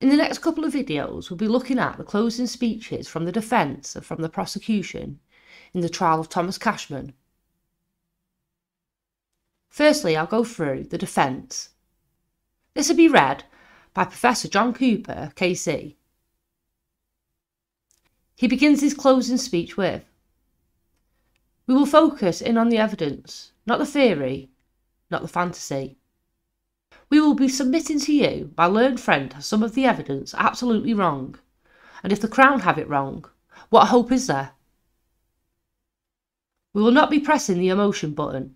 In the next couple of videos, we'll be looking at the closing speeches from the defence and from the prosecution in the trial of Thomas Cashman. Firstly, I'll go through the defence. This will be read by Professor John Cooper, KC. He begins his closing speech with We will focus in on the evidence, not the theory, not the fantasy. We will be submitting to you, my learned friend some of the evidence absolutely wrong. And if the Crown have it wrong, what hope is there? We will not be pressing the emotion button.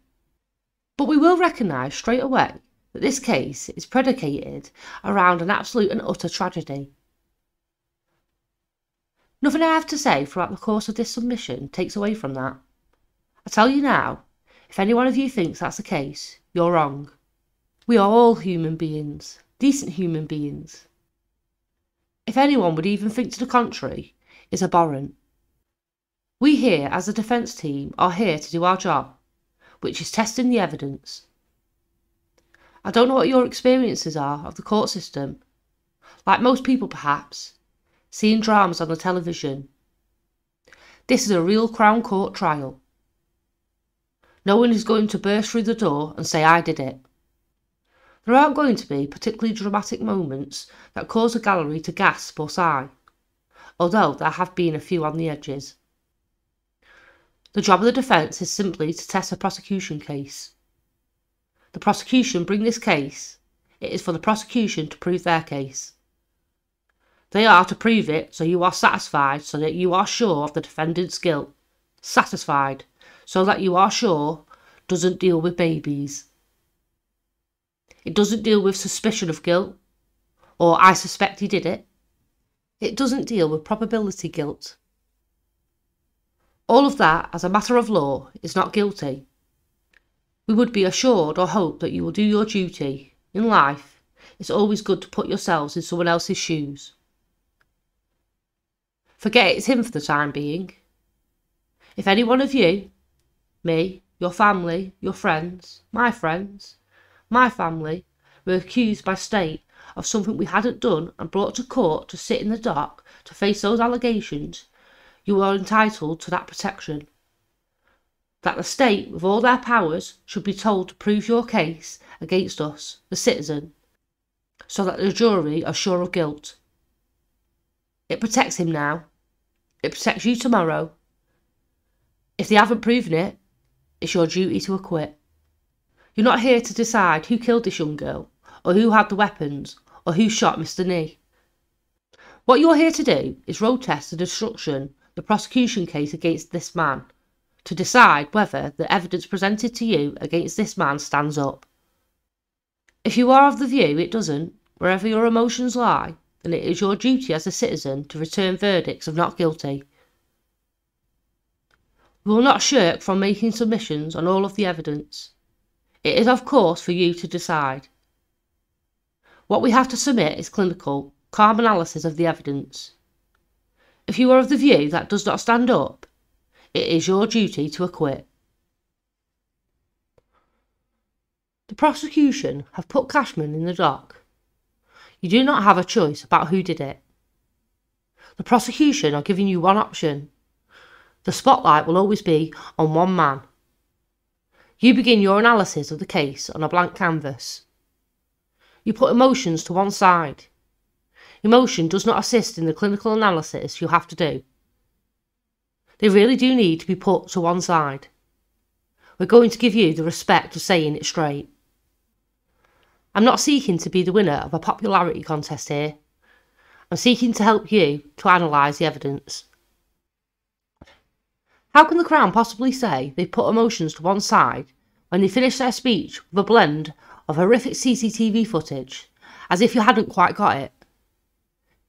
But we will recognise straight away that this case is predicated around an absolute and utter tragedy. Nothing I have to say throughout the course of this submission takes away from that. I tell you now, if any one of you thinks that's the case, you're wrong. We are all human beings, decent human beings. If anyone would even think to the contrary, is abhorrent. We here, as a defence team, are here to do our job, which is testing the evidence. I don't know what your experiences are of the court system. Like most people, perhaps, seeing dramas on the television. This is a real Crown Court trial. No one is going to burst through the door and say, I did it. There aren't going to be particularly dramatic moments that cause a gallery to gasp or sigh, although there have been a few on the edges. The job of the defence is simply to test a prosecution case. The prosecution bring this case, it is for the prosecution to prove their case. They are to prove it so you are satisfied so that you are sure of the defendant's guilt. Satisfied so that you are sure doesn't deal with babies. It doesn't deal with suspicion of guilt, or I suspect he did it. It doesn't deal with probability guilt. All of that, as a matter of law, is not guilty. We would be assured or hope that you will do your duty. In life, it's always good to put yourselves in someone else's shoes. Forget it's him for the time being. If any one of you, me, your family, your friends, my friends, my family, were accused by state of something we hadn't done and brought to court to sit in the dock to face those allegations, you are entitled to that protection. That the state, with all their powers, should be told to prove your case against us, the citizen, so that the jury are sure of guilt. It protects him now. It protects you tomorrow. If they haven't proven it, it's your duty to acquit. You're not here to decide who killed this young girl, or who had the weapons, or who shot Mr. Nee. What you're here to do is road test the destruction, the prosecution case against this man, to decide whether the evidence presented to you against this man stands up. If you are of the view it doesn't, wherever your emotions lie, then it is your duty as a citizen to return verdicts of not guilty. We will not shirk from making submissions on all of the evidence. It is, of course, for you to decide. What we have to submit is clinical, calm analysis of the evidence. If you are of the view that does not stand up, it is your duty to acquit. The prosecution have put Cashman in the dock. You do not have a choice about who did it. The prosecution are giving you one option. The spotlight will always be on one man. You begin your analysis of the case on a blank canvas. You put emotions to one side. Emotion does not assist in the clinical analysis you have to do. They really do need to be put to one side. We're going to give you the respect of saying it straight. I'm not seeking to be the winner of a popularity contest here. I'm seeking to help you to analyse the evidence. How can the Crown possibly say they've put emotions to one side when they finish their speech with a blend of horrific CCTV footage, as if you hadn't quite got it?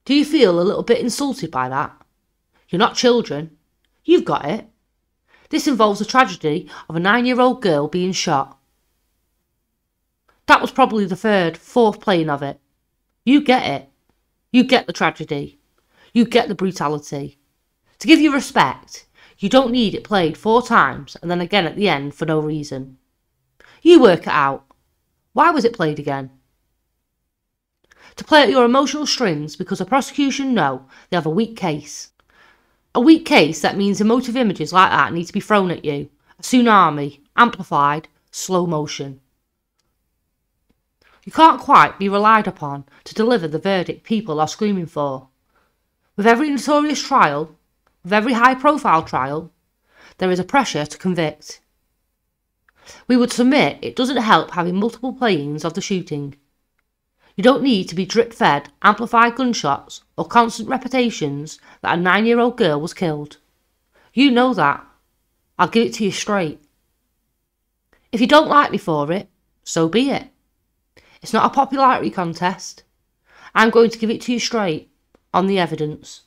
Do you feel a little bit insulted by that? You're not children. You've got it. This involves the tragedy of a nine year old girl being shot. That was probably the third, fourth playing of it. You get it. You get the tragedy. You get the brutality. To give you respect, you don't need it played four times and then again at the end for no reason. You work it out. Why was it played again? to play at your emotional strings because the prosecution know they have a weak case. A weak case that means emotive images like that need to be thrown at you. A tsunami, amplified, slow motion. You can't quite be relied upon to deliver the verdict people are screaming for. With every notorious trial, every high profile trial, there is a pressure to convict. We would submit it doesn't help having multiple playings of the shooting. You don't need to be drip fed amplified gunshots or constant repetitions that a nine year old girl was killed. You know that. I'll give it to you straight. If you don't like me for it, so be it. It's not a popularity contest. I'm going to give it to you straight, on the evidence.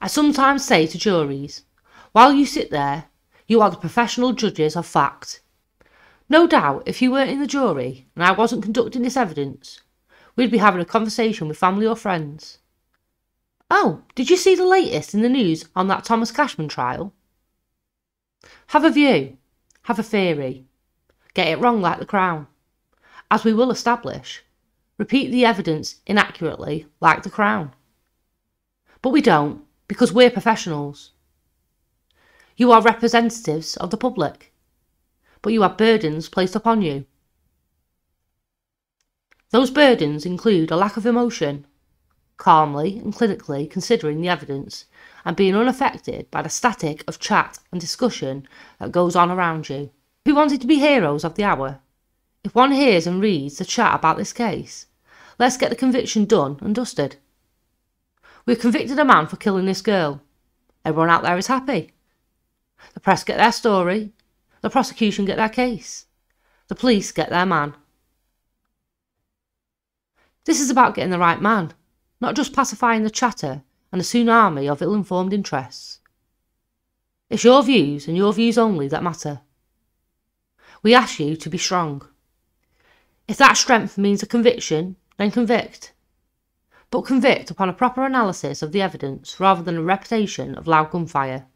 I sometimes say to juries, while you sit there, you are the professional judges of fact. No doubt, if you weren't in the jury and I wasn't conducting this evidence, we'd be having a conversation with family or friends. Oh, did you see the latest in the news on that Thomas Cashman trial? Have a view, have a theory, get it wrong like the Crown. As we will establish, repeat the evidence inaccurately like the Crown. But we don't, because we're professionals. You are representatives of the public, but you have burdens placed upon you. Those burdens include a lack of emotion, calmly and clinically considering the evidence and being unaffected by the static of chat and discussion that goes on around you. If we wanted to be heroes of the hour, if one hears and reads the chat about this case, let's get the conviction done and dusted. We've convicted a man for killing this girl. Everyone out there is happy. The press get their story, the prosecution get their case, the police get their man. This is about getting the right man, not just pacifying the chatter and the tsunami of ill informed interests. It's your views and your views only that matter. We ask you to be strong. If that strength means a conviction, then convict. But convict upon a proper analysis of the evidence rather than a repetition of loud gunfire.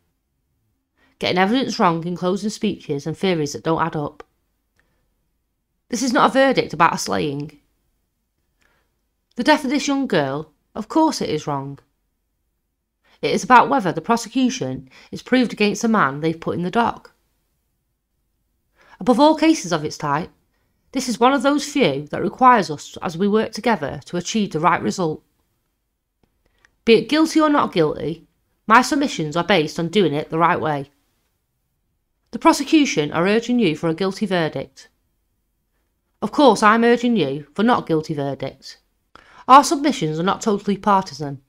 Getting evidence wrong in closing speeches and theories that don't add up. This is not a verdict about a slaying. The death of this young girl, of course it is wrong. It is about whether the prosecution is proved against the man they've put in the dock. Above all cases of its type, this is one of those few that requires us as we work together to achieve the right result. Be it guilty or not guilty, my submissions are based on doing it the right way. The prosecution are urging you for a guilty verdict. Of course, I'm urging you for not guilty verdicts. Our submissions are not totally partisan.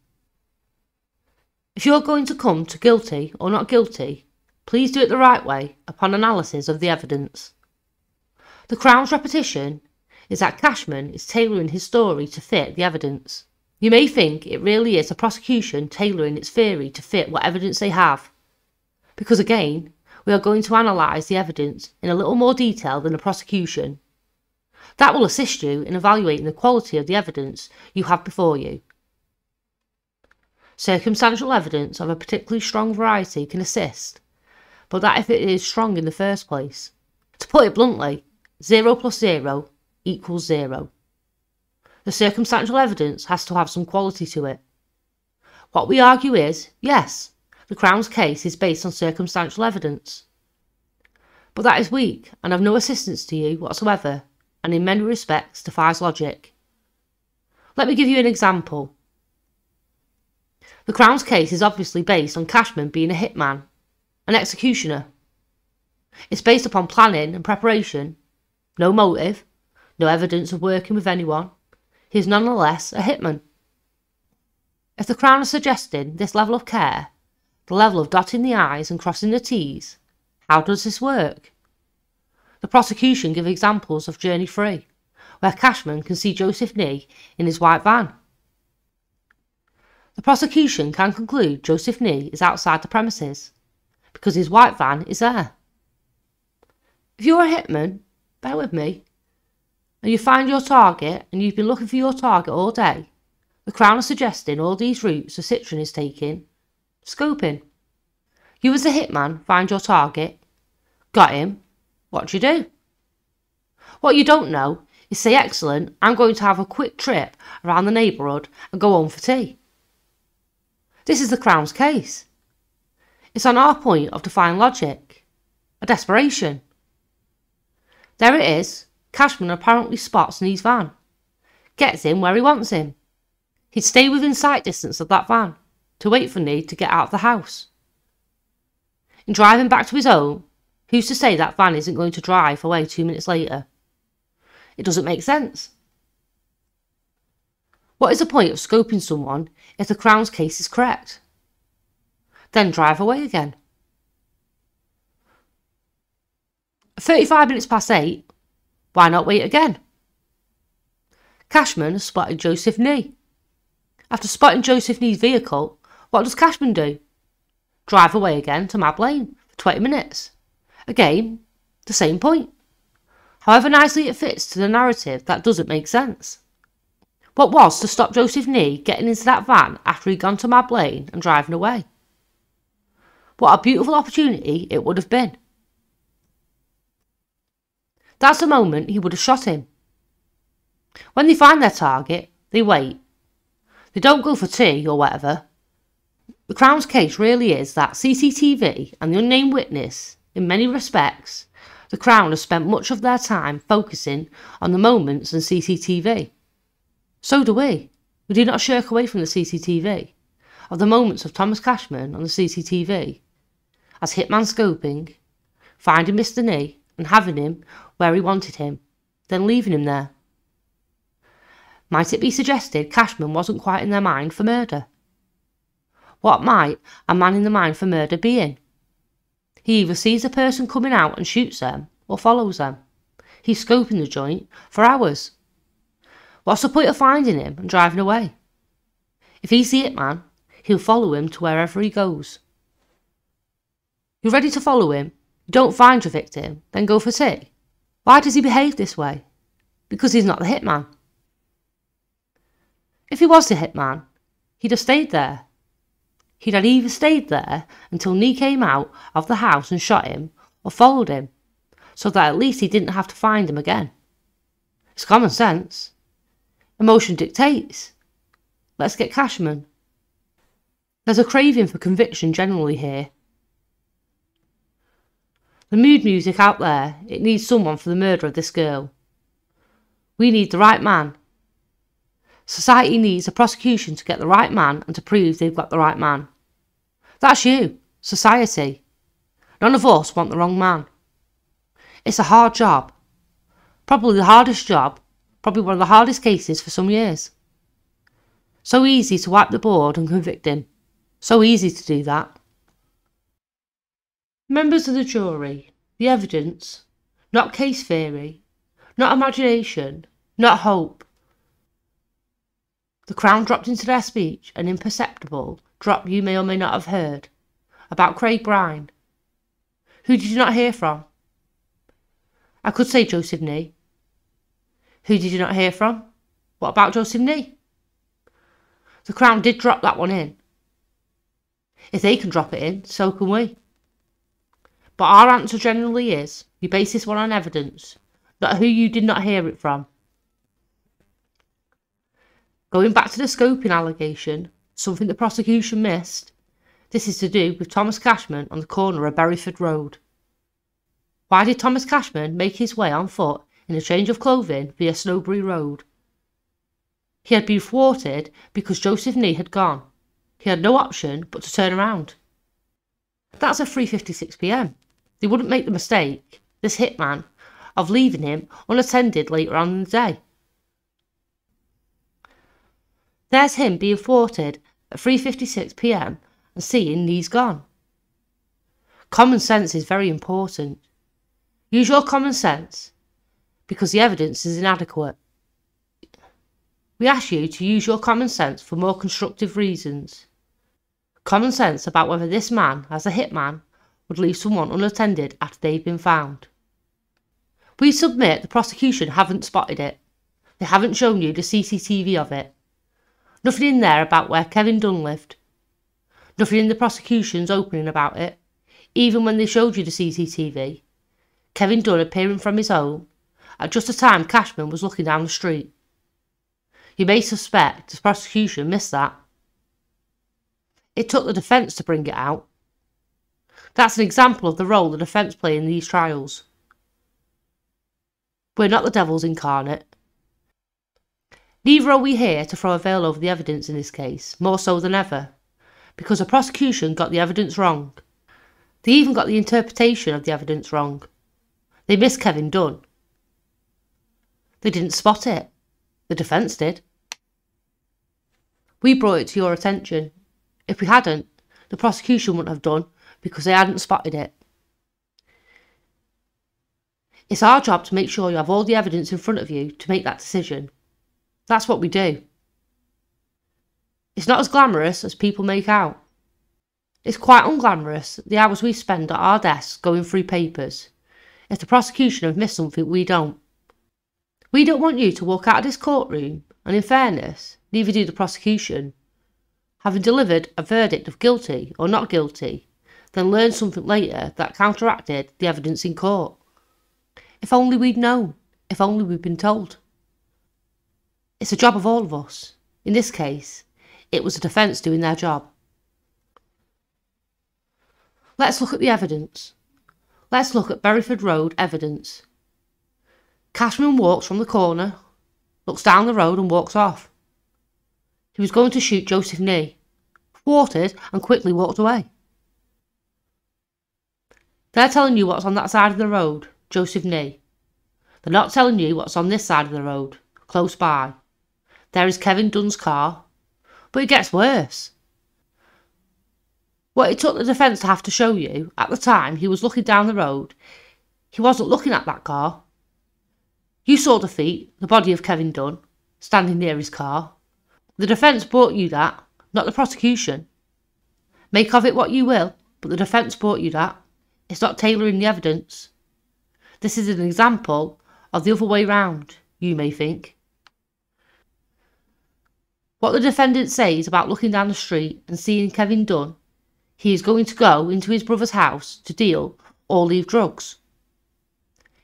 If you're going to come to guilty or not guilty, please do it the right way upon analysis of the evidence. The Crown's repetition is that Cashman is tailoring his story to fit the evidence. You may think it really is the prosecution tailoring its theory to fit what evidence they have. Because again, we are going to analyse the evidence in a little more detail than the prosecution. That will assist you in evaluating the quality of the evidence you have before you. Circumstantial evidence of a particularly strong variety can assist, but that if it is strong in the first place. To put it bluntly, 0 plus 0 equals 0. The circumstantial evidence has to have some quality to it. What we argue is, yes, the Crown's case is based on circumstantial evidence. But that is weak and of no assistance to you whatsoever, and in many respects defies logic. Let me give you an example. The Crown's case is obviously based on Cashman being a hitman, an executioner. It's based upon planning and preparation no motive, no evidence of working with anyone. He is nonetheless a hitman. If the Crown is suggesting this level of care, the level of dotting the I's and crossing the T's, how does this work? The prosecution give examples of Journey 3, where Cashman can see Joseph Nee in his white van. The prosecution can conclude Joseph Nee is outside the premises, because his white van is there. If you're a hitman, bear with me, and you find your target and you've been looking for your target all day, the Crown is suggesting all these routes the Citroen is taking. Scoping. You as a hitman find your target, got him, what do you do? What you don't know is say, Excellent, I'm going to have a quick trip around the neighbourhood and go home for tea. This is the Crown's case. It's on our point of defying logic, a desperation. There it is. Cashman apparently spots Nee's van, gets him where he wants him. He'd stay within sight distance of that van to wait for Nee to get out of the house. In driving back to his home, who's to say that van isn't going to drive away two minutes later? It doesn't make sense. What is the point of scoping someone if the Crown's case is correct? Then drive away again. 35 minutes past 8, why not wait again? Cashman spotted Joseph Nee. After spotting Joseph Nee's vehicle, what does Cashman do? Drive away again to Mab Lane for 20 minutes. Again, the same point. However nicely it fits to the narrative, that doesn't make sense. What was to stop Joseph Nee getting into that van after he'd gone to Mab Lane and driving away? What a beautiful opportunity it would have been. That's the moment he would have shot him. When they find their target, they wait. They don't go for tea or whatever. The Crown's case really is that CCTV and the unnamed witness, in many respects, the Crown has spent much of their time focusing on the moments and CCTV. So do we. We do not shirk away from the CCTV, of the moments of Thomas Cashman on the CCTV, as hitman scoping, finding Mr. Nee and having him where he wanted him, then leaving him there. Might it be suggested Cashman wasn't quite in their mind for murder? What might a man in the mind for murder be in? He either sees a person coming out and shoots them, or follows them. He's scoping the joint for hours. What's the point of finding him and driving away? If he's the it man, he'll follow him to wherever he goes. You're ready to follow him, don't find your victim, then go for tea. Why does he behave this way? Because he's not the hitman. If he was the hitman, he'd have stayed there. He'd have either stayed there until Nee came out of the house and shot him, or followed him, so that at least he didn't have to find him again. It's common sense. Emotion dictates. Let's get Cashman. There's a craving for conviction generally here, the mood music out there, it needs someone for the murder of this girl. We need the right man. Society needs a prosecution to get the right man and to prove they've got the right man. That's you, society. None of us want the wrong man. It's a hard job. Probably the hardest job, probably one of the hardest cases for some years. So easy to wipe the board and convict him. So easy to do that. Members of the jury, the evidence, not case theory, not imagination, not hope. The Crown dropped into their speech an imperceptible drop you may or may not have heard about Craig Brine. Who did you not hear from? I could say Joseph Nee. Who did you not hear from? What about Joseph Nee? The Crown did drop that one in. If they can drop it in, so can we. But our answer generally is you base this one on evidence, not who you did not hear it from. Going back to the scoping allegation, something the prosecution missed, this is to do with Thomas Cashman on the corner of Berryford Road. Why did Thomas Cashman make his way on foot in a change of clothing via Snowbury Road? He had been thwarted because Joseph Nee had gone. He had no option but to turn around. That's at 3:56 p.m. They wouldn't make the mistake, this hitman, of leaving him unattended later on in the day. There's him being thwarted at 3:56 p.m. and seeing Nee's gone. Common sense is very important. Use your common sense because the evidence is inadequate. We ask you to use your common sense for more constructive reasons. Common sense about whether this man, as a hitman, would leave someone unattended after they've been found. We submit the prosecution haven't spotted it. They haven't shown you the CCTV of it. Nothing in there about where Kevin Dunn lived. Nothing in the prosecution's opening about it. Even when they showed you the CCTV, Kevin Dunn appearing from his home, at just the time Cashman was looking down the street. You may suspect the prosecution missed that. It took the defence to bring it out. That's an example of the role the defence play in these trials. We're not the devils incarnate. Neither are we here to throw a veil over the evidence in this case, more so than ever, because the prosecution got the evidence wrong. They even got the interpretation of the evidence wrong. They missed Kevin Dunn. They didn't spot it. The defence did. We brought it to your attention. If we hadn't, the prosecution wouldn't have done because they hadn't spotted it. It's our job to make sure you have all the evidence in front of you to make that decision. That's what we do. It's not as glamorous as people make out. It's quite unglamorous the hours we spend at our desks going through papers. If the prosecution have missed something, we don't. We don't want you to walk out of this courtroom, and in fairness, neither do the prosecution, having delivered a verdict of guilty or not guilty, then learn something later that counteracted the evidence in court. If only we'd known, if only we'd been told. It's a job of all of us. In this case, it was the defence doing their job. Let's look at the evidence. Let's look at Berryford Road evidence. Cashman walks from the corner, looks down the road and walks off. He was going to shoot Joseph Nee, thwarted and quickly walked away. They're telling you what's on that side of the road, Joseph Nee. They're not telling you what's on this side of the road, close by. There is Kevin Dunn's car. But it gets worse. What it took the defence to have to show you, at the time he was looking down the road, he wasn't looking at that car. You saw the feet, the body of Kevin Dunn, standing near his car. The defence brought you that, not the prosecution. Make of it what you will, but the defence brought you that. It's not tailoring the evidence. This is an example of the other way round, you may think. What the defendant says about looking down the street and seeing Kevin Dunn he is going to go into his brother's house to deal or leave drugs.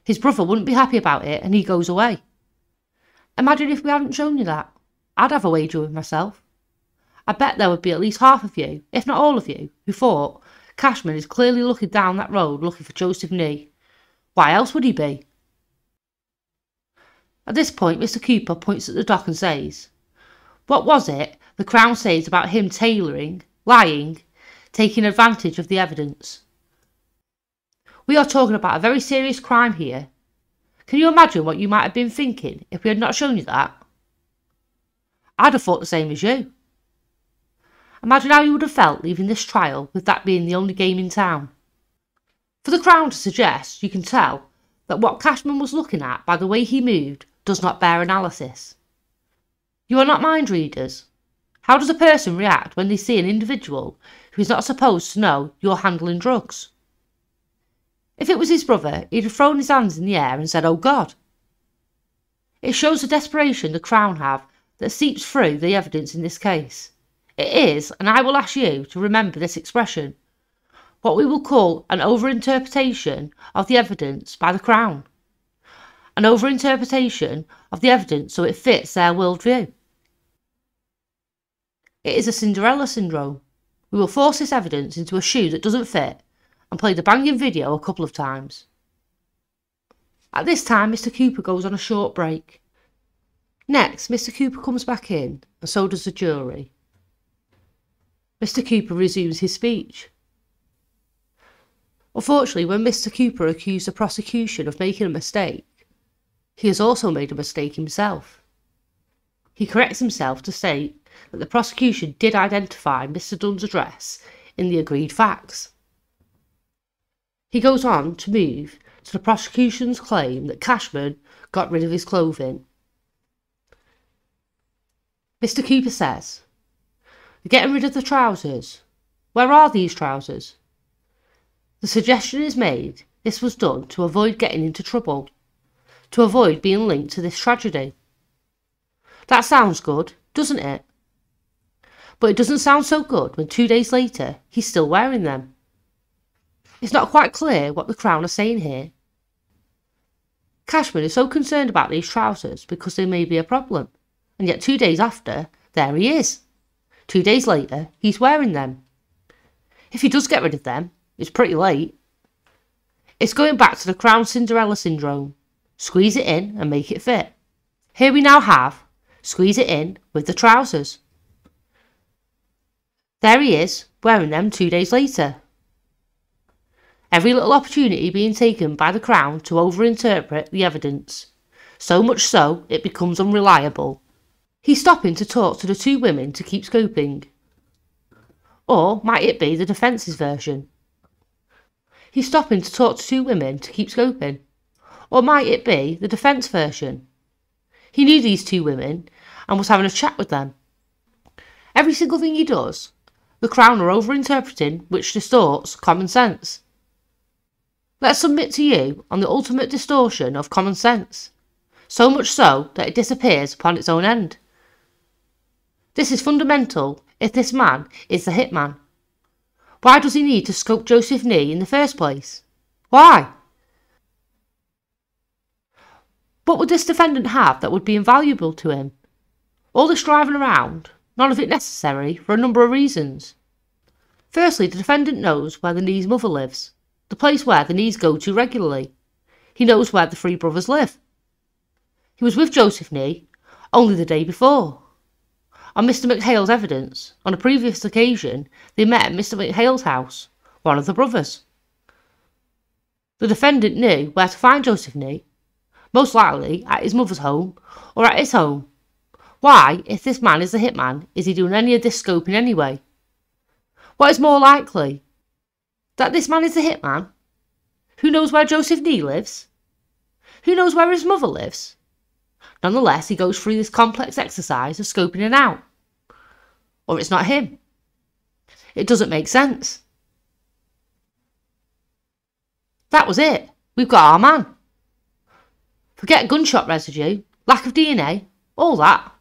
His brother wouldn't be happy about it and he goes away. Imagine if we hadn't shown you that. I'd have a wager with myself. I bet there would be at least half of you, if not all of you, who thought Cashman is clearly looking down that road looking for Joseph Nee. Why else would he be? At this point, Mr. Cooper points at the dock and says, What was it the Crown says about him tailoring, lying, taking advantage of the evidence. We are talking about a very serious crime here. Can you imagine what you might have been thinking if we had not shown you that? I'd have thought the same as you. Imagine how you would have felt leaving this trial with that being the only game in town. For the Crown to suggest you can tell that what Cashman was looking at by the way he moved does not bear analysis. You are not mind readers. How does a person react when they see an individual who is not supposed to know you're handling drugs? If it was his brother, he'd have thrown his hands in the air and said, Oh God. It shows the desperation the Crown have that seeps through the evidence in this case. It is, and I will ask you to remember this expression, what we will call an overinterpretation of the evidence by the Crown. An overinterpretation of the evidence so it fits their worldview. It is a Cinderella syndrome. We will force this evidence into a shoe that doesn't fit and play the banging video a couple of times. At this time, Mr. Cooper goes on a short break. Next, Mr. Cooper comes back in, and so does the jury. Mr. Cooper resumes his speech. Unfortunately, when Mr. Cooper accused the prosecution of making a mistake, he has also made a mistake himself. He corrects himself to state that the prosecution did identify Mr. Dunn's address in the agreed facts. He goes on to move to the prosecution's claim that Cashman got rid of his clothing. Mr. Cooper says, Getting rid of the trousers. Where are these trousers? The suggestion is made this was done to avoid getting into trouble, to avoid being linked to this tragedy. That sounds good, doesn't it? But it doesn't sound so good when two days later he's still wearing them. It's not quite clear what the Crown are saying here. Cashman is so concerned about these trousers because they may be a problem, and yet two days after, there he is. Two days later, he's wearing them. If he does get rid of them, it's pretty late. It's going back to the Crown Cinderella syndrome. Squeeze it in and make it fit. Here we now have squeeze it in with the trousers. There he is, wearing them two days later. Every little opportunity being taken by the Crown to overinterpret the evidence, so much so it becomes unreliable. He's stopping to talk to the two women to keep scoping. Or might it be the defence's version? He's stopping to talk to two women to keep scoping. Or might it be the defence version? He knew these two women and was having a chat with them. Every single thing he does, the Crown are overinterpreting, which distorts common sense. Let's submit to you on the ultimate distortion of common sense, so much so that it disappears upon its own end. This is fundamental if this man is the hitman. Why does he need to scope Joseph Nee in the first place? Why? What would this defendant have that would be invaluable to him? All this driving around, none of it necessary for a number of reasons. Firstly, the defendant knows where the Nee's mother lives, the place where the Nees go to regularly. He knows where the three brothers live. He was with Joseph Nee only the day before. On Mr. McHale's evidence, on a previous occasion, they met at Mr. McHale's house, one of the brothers. The defendant knew where to find Joseph Nee most likely at his mother's home or at his home. Why, if this man is a hitman, is he doing any of this scoping anyway? What is more likely? That this man is a hitman? Who knows where Joseph Nee lives? Who knows where his mother lives? Nonetheless, he goes through this complex exercise of scoping it out. Or it's not him. It doesn't make sense. That was it. We've got our man. Forget gunshot residue, lack of DNA, all that.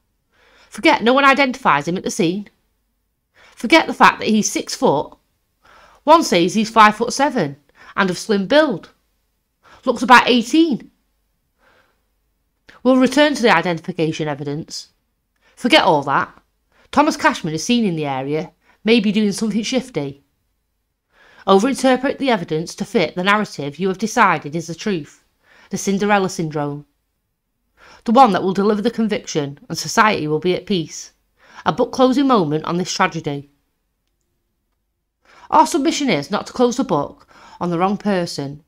Forget no one identifies him at the scene. Forget the fact that he's six foot. One says he's five foot seven and of slim build. Looks about 18. We'll return to the identification evidence. Forget all that. Thomas Cashman is seen in the area, maybe doing something shifty. Overinterpret the evidence to fit the narrative you have decided is the truth the Cinderella syndrome. The one that will deliver the conviction and society will be at peace. A book closing moment on this tragedy. Our submission is not to close the book on the wrong person.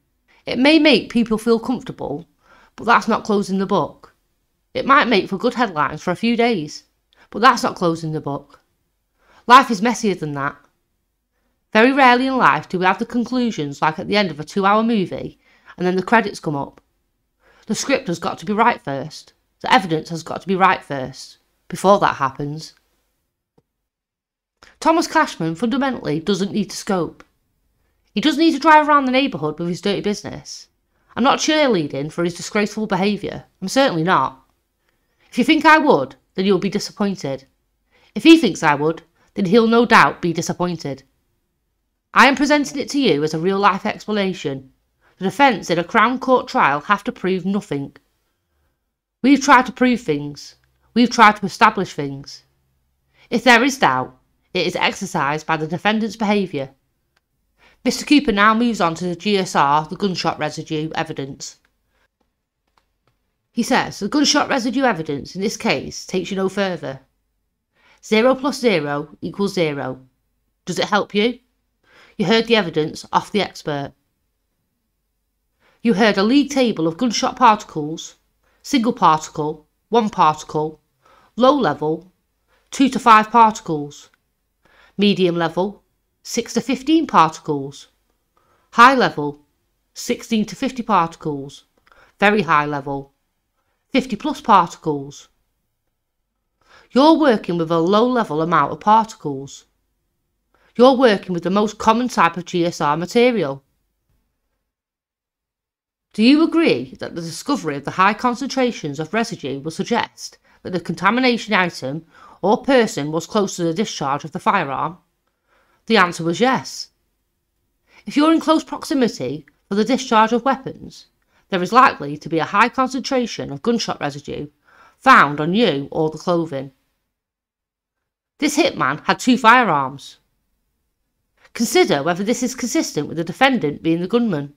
It may make people feel comfortable, but that's not closing the book. It might make for good headlines for a few days, but that's not closing the book. Life is messier than that. Very rarely in life do we have the conclusions like at the end of a two hour movie and then the credits come up the script has got to be right first. The evidence has got to be right first, before that happens. Thomas Cashman fundamentally doesn't need to scope. He doesn't need to drive around the neighbourhood with his dirty business. I'm not cheerleading for his disgraceful behaviour. I'm certainly not. If you think I would, then you'll be disappointed. If he thinks I would, then he'll no doubt be disappointed. I am presenting it to you as a real life explanation the defence in a Crown Court trial have to prove nothing. We've tried to prove things. We've tried to establish things. If there is doubt, it is exercised by the defendant's behaviour. Mr Cooper now moves on to the GSR, the gunshot residue evidence. He says the gunshot residue evidence in this case takes you no further. Zero plus zero equals zero. Does it help you? You heard the evidence off the expert. You heard a league table of gunshot particles, single particle, one particle, low level, 2 to 5 particles, medium level, 6 to 15 particles, high level, 16 to 50 particles, very high level, 50 plus particles. You're working with a low level amount of particles. You're working with the most common type of GSR material. Do you agree that the discovery of the high concentrations of residue will suggest that the contamination item or person was close to the discharge of the firearm? The answer was yes. If you're in close proximity for the discharge of weapons, there is likely to be a high concentration of gunshot residue found on you or the clothing. This hitman had two firearms. Consider whether this is consistent with the defendant being the gunman.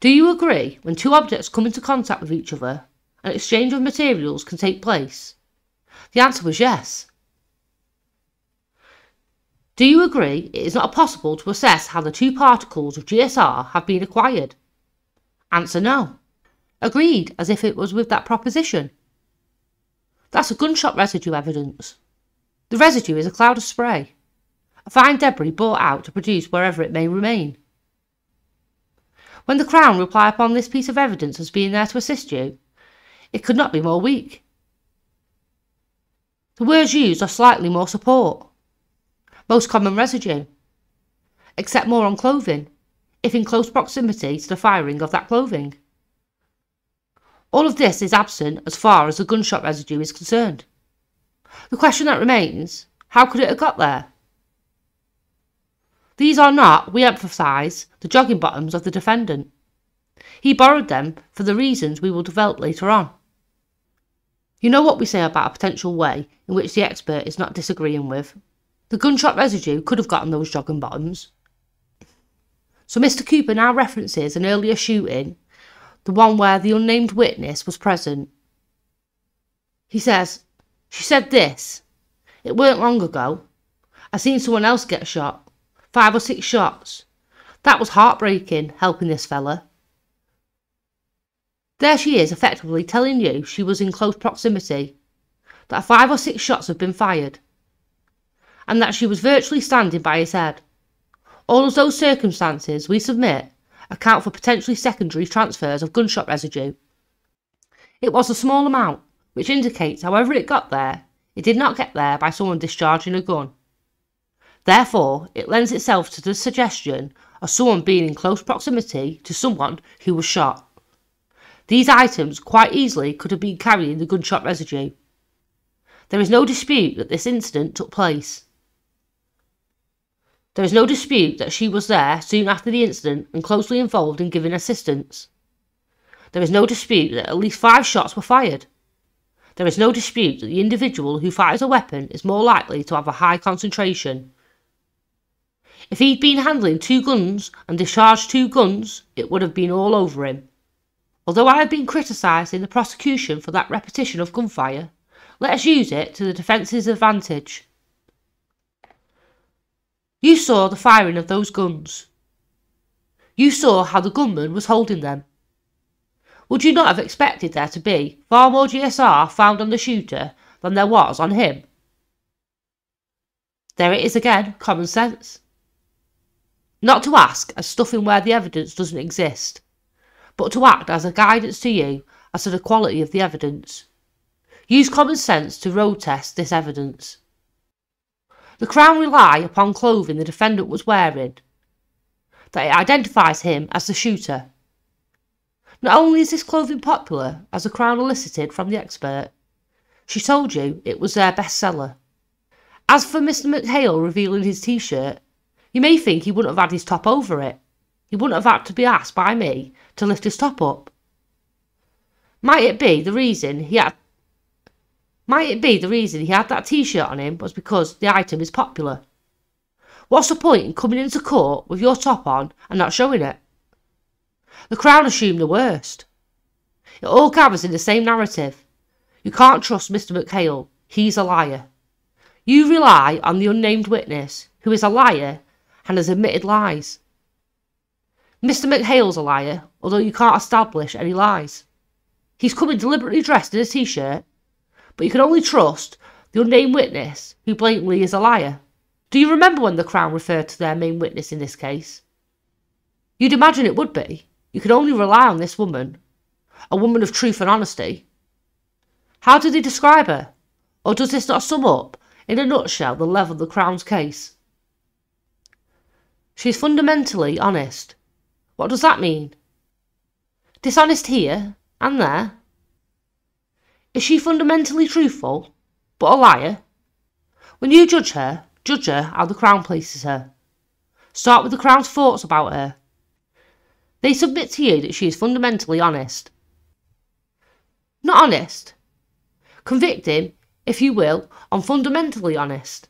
Do you agree when two objects come into contact with each other, an exchange of materials can take place? The answer was yes. Do you agree it is not possible to assess how the two particles of GSR have been acquired? Answer no. Agreed, as if it was with that proposition. That's a gunshot residue evidence. The residue is a cloud of spray, a fine debris brought out to produce wherever it may remain. When the Crown reply upon this piece of evidence as being there to assist you, it could not be more weak. The words used are slightly more support. Most common residue. Except more on clothing, if in close proximity to the firing of that clothing. All of this is absent as far as the gunshot residue is concerned. The question that remains how could it have got there? These are not, we emphasise, the jogging bottoms of the defendant. He borrowed them for the reasons we will develop later on. You know what we say about a potential way in which the expert is not disagreeing with. The gunshot residue could have gotten those jogging bottoms. So Mr. Cooper now references an earlier shooting, the one where the unnamed witness was present. He says, She said this. It weren't long ago. I seen someone else get shot five or six shots. That was heartbreaking, helping this fella. There she is, effectively telling you she was in close proximity, that five or six shots have been fired, and that she was virtually standing by his head. All of those circumstances, we submit, account for potentially secondary transfers of gunshot residue. It was a small amount, which indicates however it got there, it did not get there by someone discharging a gun. Therefore, it lends itself to the suggestion of someone being in close proximity to someone who was shot. These items quite easily could have been carrying the gunshot residue. There is no dispute that this incident took place. There is no dispute that she was there soon after the incident and closely involved in giving assistance. There is no dispute that at least five shots were fired. There is no dispute that the individual who fires a weapon is more likely to have a high concentration if he'd been handling two guns and discharged two guns, it would have been all over him. Although I have been criticised in the prosecution for that repetition of gunfire, let us use it to the defence's advantage. You saw the firing of those guns. You saw how the gunman was holding them. Would you not have expected there to be far more GSR found on the shooter than there was on him? There it is again, common sense. Not to ask as stuffing where the evidence doesn't exist, but to act as a guidance to you as to the quality of the evidence. Use common sense to road test this evidence. The Crown rely upon clothing the defendant was wearing, that it identifies him as the shooter. Not only is this clothing popular, as the Crown elicited from the expert, she told you it was their bestseller. As for Mr. McHale revealing his t shirt, you may think he wouldn't have had his top over it. He wouldn't have had to be asked by me to lift his top up. Might it be the reason he had might it be the reason he had that t-shirt on him was because the item is popular? What's the point in coming into court with your top on and not showing it? The Crown assumed the worst. It all gathers in the same narrative. You can't trust Mr. McHale. He's a liar. You rely on the unnamed witness, who is a liar and has admitted lies. Mr. McHale's a liar, although you can't establish any lies. He's coming deliberately dressed in a t shirt, but you can only trust the unnamed witness who blatantly is a liar. Do you remember when the Crown referred to their main witness in this case? You'd imagine it would be. You can only rely on this woman, a woman of truth and honesty. How did they describe her? Or does this not sum up, in a nutshell, the level of the Crown's case? She's fundamentally honest. What does that mean? Dishonest here and there? Is she fundamentally truthful, but a liar? When you judge her, judge her how the Crown places her. Start with the Crown's thoughts about her. They submit to you that she is fundamentally honest. Not honest. Convicting, if you will, on fundamentally honest.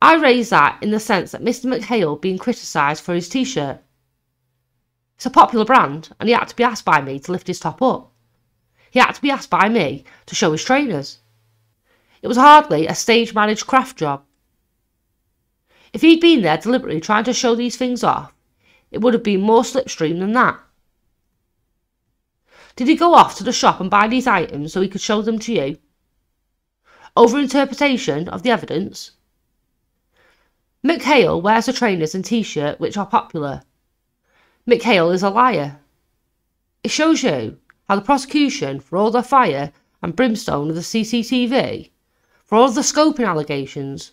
I raise that in the sense that Mr. McHale being criticised for his t shirt. It's a popular brand, and he had to be asked by me to lift his top up. He had to be asked by me to show his trainers. It was hardly a stage managed craft job. If he'd been there deliberately trying to show these things off, it would have been more slipstream than that. Did he go off to the shop and buy these items so he could show them to you? Overinterpretation of the evidence? McHale wears the trainers and t shirt which are popular. McHale is a liar. It shows you how the prosecution, for all the fire and brimstone of the CCTV, for all the scoping allegations,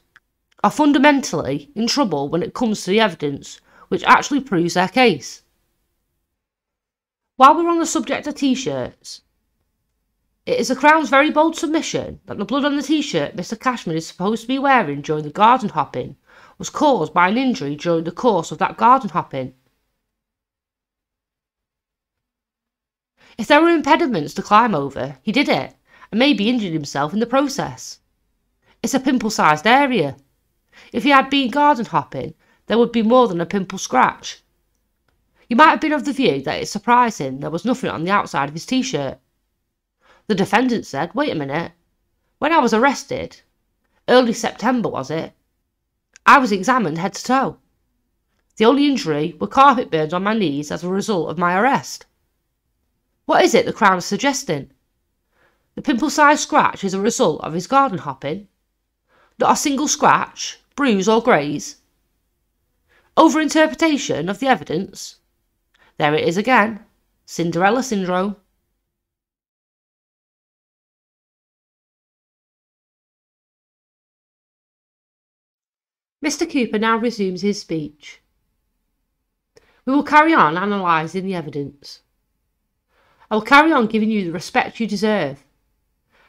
are fundamentally in trouble when it comes to the evidence which actually proves their case. While we're on the subject of t shirts, it is the Crown's very bold submission that the blood on the t shirt Mr. Cashman is supposed to be wearing during the garden hopping was caused by an injury during the course of that garden hopping. If there were impediments to climb over, he did it, and maybe injured himself in the process. It's a pimple sized area. If he had been garden hopping, there would be more than a pimple scratch. You might have been of the view that it's surprising there was nothing on the outside of his t shirt. The defendant said, Wait a minute. When I was arrested, early September was it, I was examined head to toe. The only injury were carpet burns on my knees as a result of my arrest. What is it the Crown is suggesting? The pimple sized scratch is a result of his garden hopping? Not a single scratch, bruise, or graze? Overinterpretation of the evidence? There it is again Cinderella syndrome. Mr. Cooper now resumes his speech. We will carry on analysing the evidence. I will carry on giving you the respect you deserve,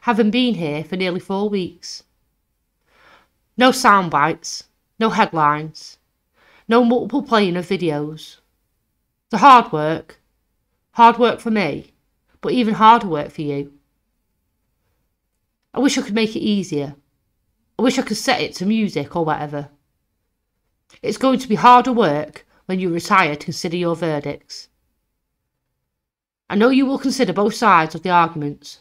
having been here for nearly four weeks. No sound bites, no headlines, no multiple playing of videos. The hard work, hard work for me, but even harder work for you. I wish I could make it easier. I wish I could set it to music or whatever. It's going to be harder work when you retire to consider your verdicts. I know you will consider both sides of the arguments.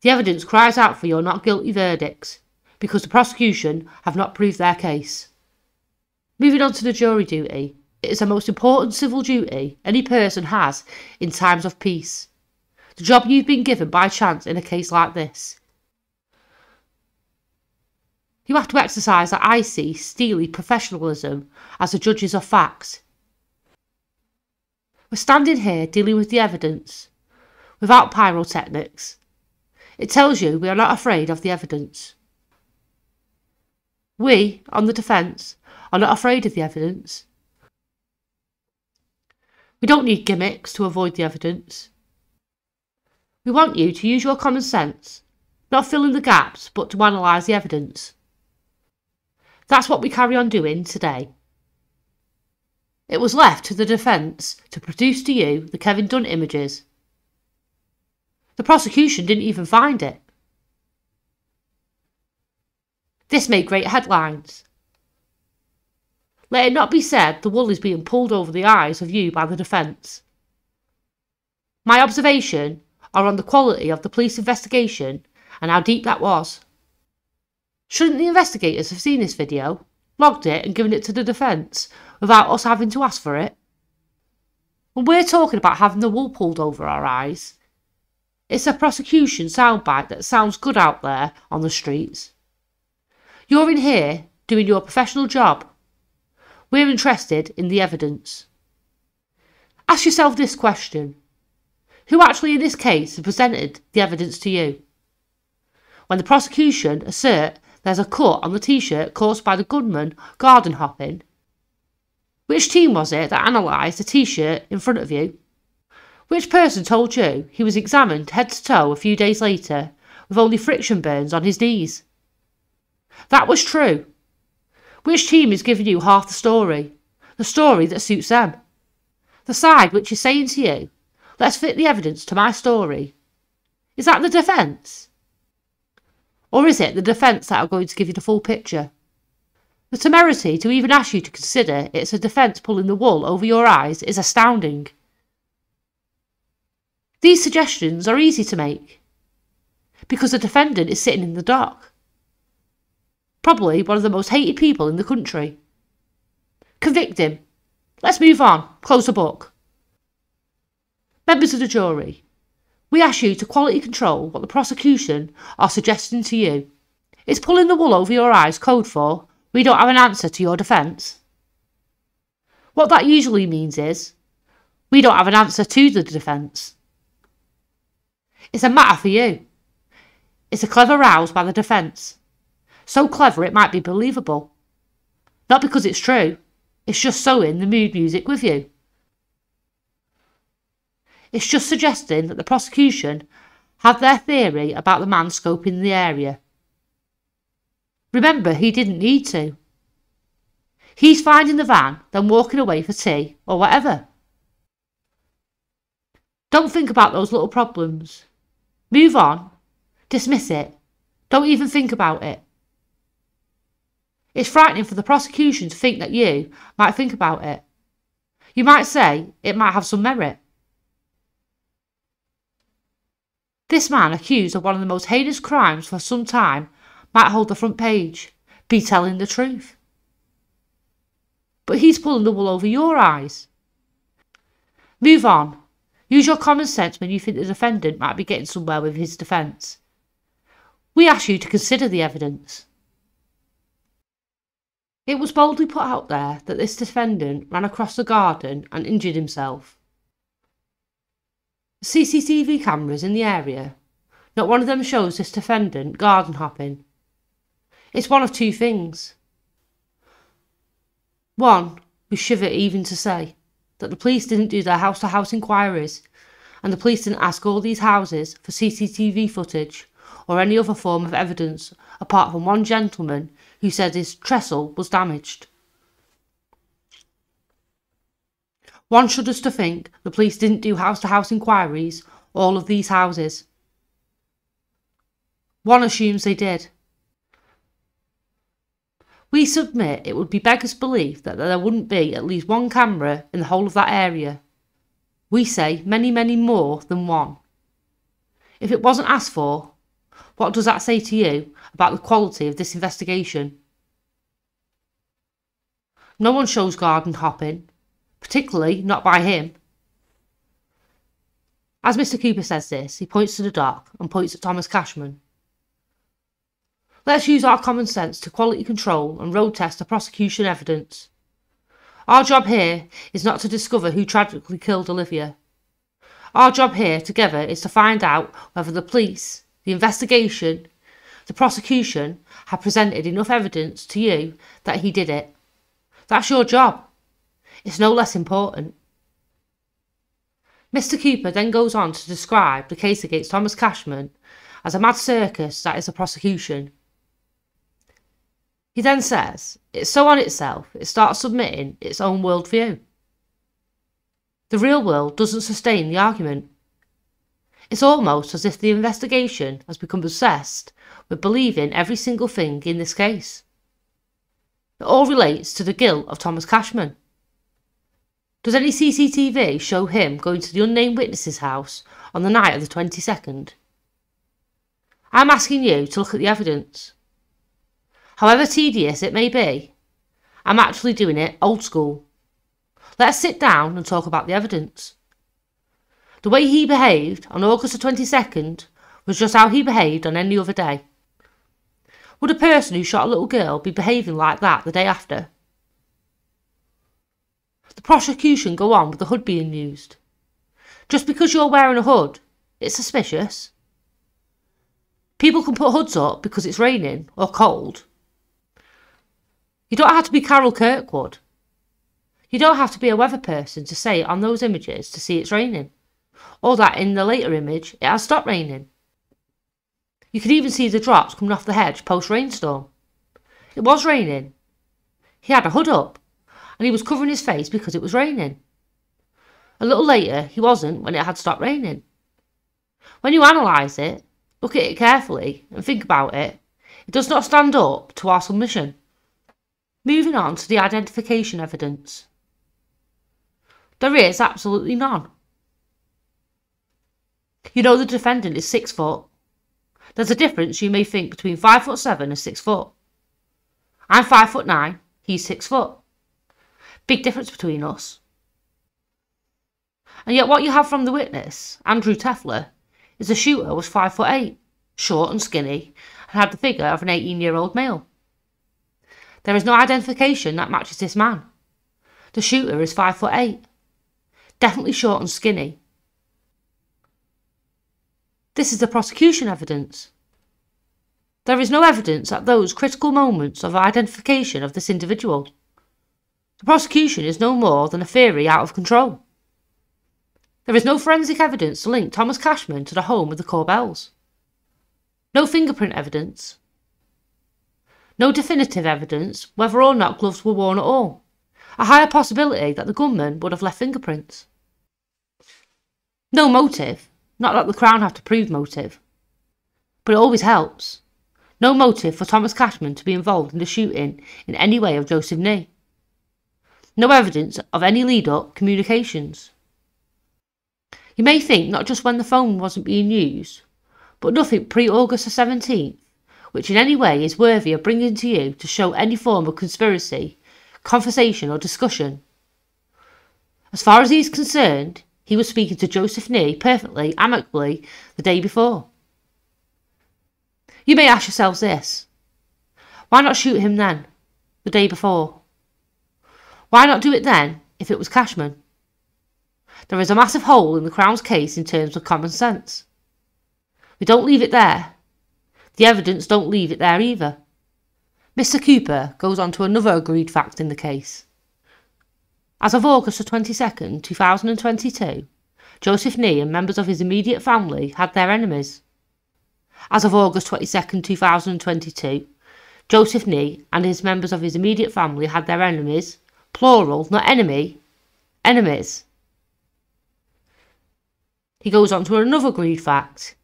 The evidence cries out for your not guilty verdicts because the prosecution have not proved their case. Moving on to the jury duty, it is the most important civil duty any person has in times of peace. The job you've been given by chance in a case like this you have to exercise that icy, steely professionalism as the judges of facts. We're standing here dealing with the evidence, without pyrotechnics. It tells you we are not afraid of the evidence. We, on the defence, are not afraid of the evidence. We don't need gimmicks to avoid the evidence. We want you to use your common sense, not fill in the gaps, but to analyse the evidence. That's what we carry on doing today. It was left to the defence to produce to you the Kevin Dunn images. The prosecution didn't even find it. This made great headlines. Let it not be said the wool is being pulled over the eyes of you by the defence. My observation are on the quality of the police investigation and how deep that was. Shouldn't the investigators have seen this video, logged it, and given it to the defence without us having to ask for it? When we're talking about having the wool pulled over our eyes, it's a prosecution soundbite that sounds good out there on the streets. You're in here doing your professional job. We're interested in the evidence. Ask yourself this question Who actually in this case presented the evidence to you? When the prosecution assert there's a cut on the t shirt caused by the gunman garden hopping. Which team was it that analysed the t shirt in front of you? Which person told you he was examined head to toe a few days later with only friction burns on his knees? That was true. Which team is giving you half the story? The story that suits them? The side which is saying to you, let's fit the evidence to my story. Is that the defence? Or is it the defence that are going to give you the full picture? The temerity to even ask you to consider it's a defence pulling the wool over your eyes is astounding. These suggestions are easy to make because the defendant is sitting in the dock. Probably one of the most hated people in the country. Convict him. Let's move on. Close the book. Members of the jury, we ask you to quality control what the prosecution are suggesting to you. Is pulling the wool over your eyes code for we don't have an answer to your defence? What that usually means is we don't have an answer to the defence. It's a matter for you. It's a clever rouse by the defence. So clever it might be believable. Not because it's true, it's just sowing the mood music with you. It's just suggesting that the prosecution have their theory about the man scoping the area. Remember, he didn't need to. He's finding the van, then walking away for tea or whatever. Don't think about those little problems. Move on. Dismiss it. Don't even think about it. It's frightening for the prosecution to think that you might think about it. You might say it might have some merit. This man accused of one of the most heinous crimes for some time might hold the front page, be telling the truth. But he's pulling the wool over your eyes. Move on. Use your common sense when you think the defendant might be getting somewhere with his defence. We ask you to consider the evidence. It was boldly put out there that this defendant ran across the garden and injured himself. CCTV cameras in the area. Not one of them shows this defendant garden hopping. It's one of two things. One, we shiver even to say that the police didn't do their house to house inquiries and the police didn't ask all these houses for CCTV footage or any other form of evidence apart from one gentleman who said his trestle was damaged. One shudders to think the police didn't do house to house inquiries, all of these houses. One assumes they did. We submit it would be beggars' belief that there wouldn't be at least one camera in the whole of that area. We say many, many more than one. If it wasn't asked for, what does that say to you about the quality of this investigation? No one shows garden hopping, particularly not by him. As Mr. Cooper says this, he points to the dock and points at Thomas Cashman. Let's use our common sense to quality control and road test the prosecution evidence. Our job here is not to discover who tragically killed Olivia. Our job here together is to find out whether the police, the investigation, the prosecution have presented enough evidence to you that he did it. That's your job. It's no less important. Mr. Cooper then goes on to describe the case against Thomas Cashman as a mad circus that is the prosecution. He then says it's so on itself it starts submitting its own worldview. The real world doesn't sustain the argument. It's almost as if the investigation has become obsessed with believing every single thing in this case. It all relates to the guilt of Thomas Cashman. Does any CCTV show him going to the unnamed witness's house on the night of the 22nd? I'm asking you to look at the evidence. However tedious it may be, I'm actually doing it old school. Let's sit down and talk about the evidence. The way he behaved on August the 22nd was just how he behaved on any other day. Would a person who shot a little girl be behaving like that the day after? the prosecution go on with the hood being used. Just because you're wearing a hood, it's suspicious. People can put hoods up because it's raining or cold. You don't have to be Carol Kirkwood. You don't have to be a weather person to say on those images to see it's raining, or that in the later image it has stopped raining. You can even see the drops coming off the hedge post rainstorm. It was raining. He had a hood up and he was covering his face because it was raining. A little later, he wasn't when it had stopped raining. When you analyse it, look at it carefully, and think about it, it does not stand up to our submission. Moving on to the identification evidence. There is absolutely none. You know the defendant is six foot. There's a difference you may think between five foot seven and six foot. I'm five foot nine, he's six foot. Big difference between us. And yet what you have from the witness, Andrew Teffler, is the shooter was five foot eight, short and skinny, and had the figure of an 18 year old male. There is no identification that matches this man. The shooter is five foot eight, definitely short and skinny. This is the prosecution evidence. There is no evidence at those critical moments of identification of this individual. The prosecution is no more than a theory out of control. There is no forensic evidence to link Thomas Cashman to the home of the Korbels. No fingerprint evidence. No definitive evidence whether or not gloves were worn at all. A higher possibility that the gunman would have left fingerprints. No motive, not that the Crown have to prove motive. But it always helps. No motive for Thomas Cashman to be involved in the shooting in any way of Joseph Nee. No evidence of any lead up communications. You may think not just when the phone wasn't being used, but nothing pre August the 17th, which in any way is worthy of bringing to you to show any form of conspiracy, conversation, or discussion. As far as he is concerned, he was speaking to Joseph Nee perfectly, amicably, the day before. You may ask yourselves this why not shoot him then, the day before? Why not do it then if it was Cashman? There is a massive hole in the Crown's case in terms of common sense. We don't leave it there. The evidence don't leave it there either. Mr. Cooper goes on to another agreed fact in the case. As of August 22, 2022, Joseph Nee and members of his immediate family had their enemies. As of August 22, 2022, Joseph Nee and his members of his immediate family had their enemies, plural, not enemy, enemies. He goes on to another agreed fact.